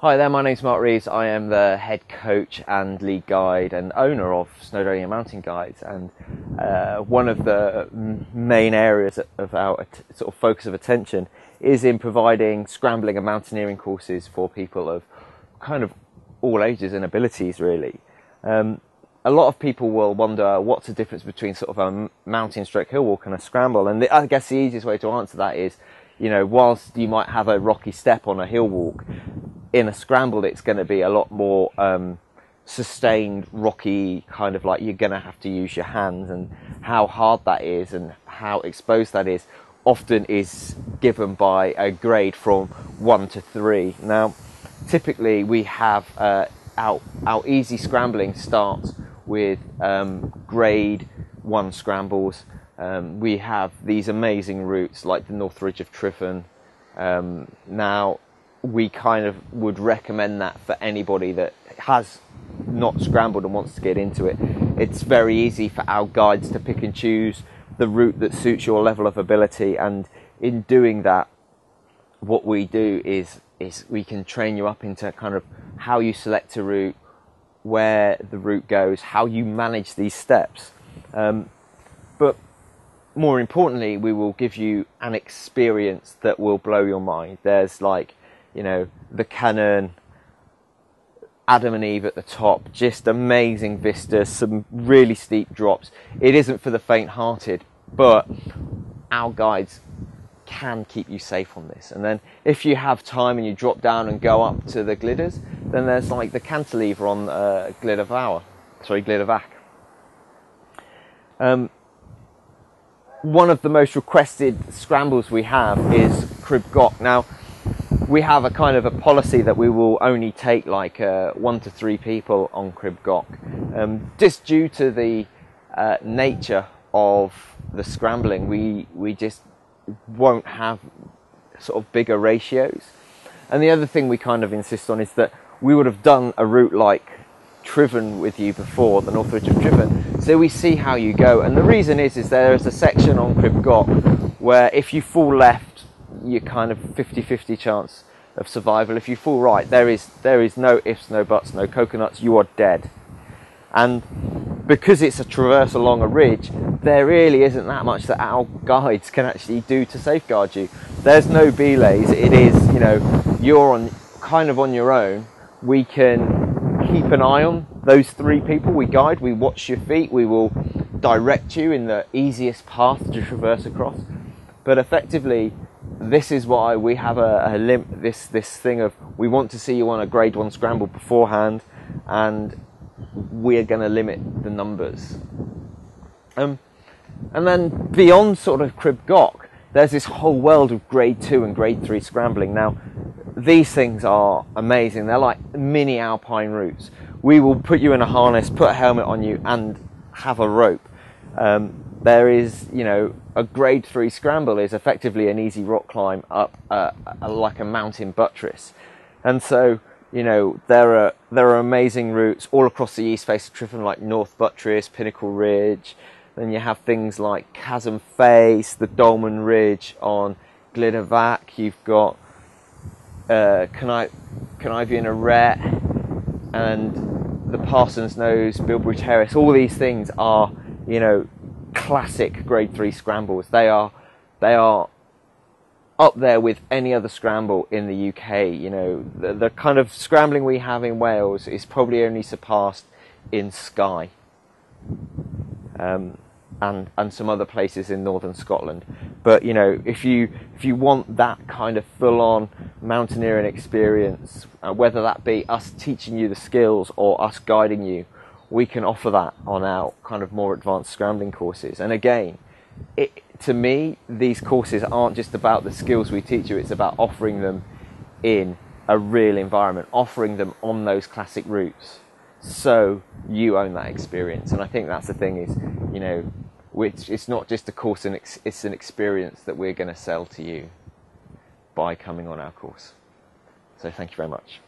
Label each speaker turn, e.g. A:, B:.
A: Hi there, my name's Mark Reeves. I am the head coach and lead guide and owner of Snowdonia Mountain Guides. And uh, one of the main areas of our sort of focus of attention is in providing scrambling and mountaineering courses for people of kind of all ages and abilities, really. Um, a lot of people will wonder what's the difference between sort of a mountain stroke hill walk and a scramble. And the, I guess the easiest way to answer that is, you know, whilst you might have a rocky step on a hill walk, in a scramble, it's going to be a lot more um, sustained, rocky, kind of like you're going to have to use your hands, and how hard that is and how exposed that is often is given by a grade from one to three. Now, typically we have uh, our, our easy scrambling starts with um, grade one scrambles. Um, we have these amazing routes like the North Ridge of Tryfan. Um, now, we kind of would recommend that for anybody that has not scrambled and wants to get into it. It's very easy for our guides to pick and choose the route that suits your level of ability, and in doing that, what we do is is we can train you up into kind of how you select a route, where the route goes, how you manage these steps. Um, but more importantly, we will give you an experience that will blow your mind. There's like you know, the cannon, Adam and Eve at the top, just amazing vistas, some really steep drops. It isn't for the faint hearted, but our guides can keep you safe on this. And then if you have time and you drop down and go up to the Glyders, then there's like the cantilever on uh, Glyder sorry, Glyder Um, one of the most requested scrambles we have is Crib Goch. Now, we have a kind of a policy that we will only take like uh, one to three people on Crib Goch, um, just due to the uh, nature of the scrambling. We we just won't have sort of bigger ratios. And the other thing we kind of insist on is that we would have done a route like Tryfan with you before, the North Ridge of Tryfan. so we see how you go. And the reason is, is there is a section on Crib Goch where if you fall left your kind of 50-50 chance of survival. If you fall right, there is there is no ifs, no buts, no coconuts. You are dead. And because it's a traverse along a ridge, there really isn't that much that our guides can actually do to safeguard you. There's no belays. It is you know you're on kind of on your own. We can keep an eye on those three people. We guide. We watch your feet. We will direct you in the easiest path to traverse across. But effectively, this is why we have a, a limp this this thing of we want to see you on a grade one scramble beforehand, and we're going to limit the numbers. Um, and then beyond sort of Crib Goch, there's this whole world of grade two and grade three scrambling. Now, these things are amazing. They're like mini alpine routes. We will put you in a harness, put a helmet on you, and have a rope. Um, there is, you know, a grade three scramble is effectively an easy rock climb up uh, like a mountain buttress, and so you know there are there are amazing routes all across the east face of Tryfan, like North Buttress, Pinnacle Ridge. Then you have things like Chasm Face, the Dolmen Ridge on Glyder You've got uh, Cneifion Arête and the Parson's Nose, Bilberry Terrace. All these things are, you know, classic grade three scrambles. They are they are up there with any other scramble in the UK. You know, the, the kind of scrambling we have in Wales is probably only surpassed in Skye um, and and some other places in northern Scotland. But you know, if you if you want that kind of full-on mountaineering experience, uh, whether that be us teaching you the skills or us guiding you we can offer that on our kind of more advanced scrambling courses. And again, it, to me, these courses aren't just about the skills we teach you, it's about offering them in a real environment, offering them on those classic routes. So you own that experience. And I think that's the thing is, you know, which it's not just a course, and it's an experience that we're going to sell to you by coming on our course. So thank you very much.